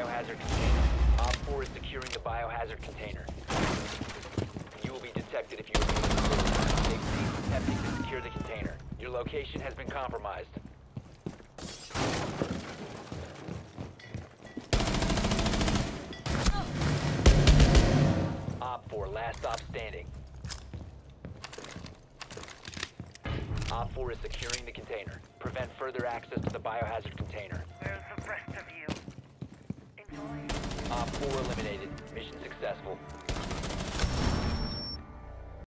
biohazard container. Op 4 is securing the biohazard container. You will be detected if you remain attempting to secure the container. Your location has been compromised. OPFOR, last stop standing. OPFOR is securing the container. Prevent further access to the biohazard container. OPFOR eliminated. Mission successful.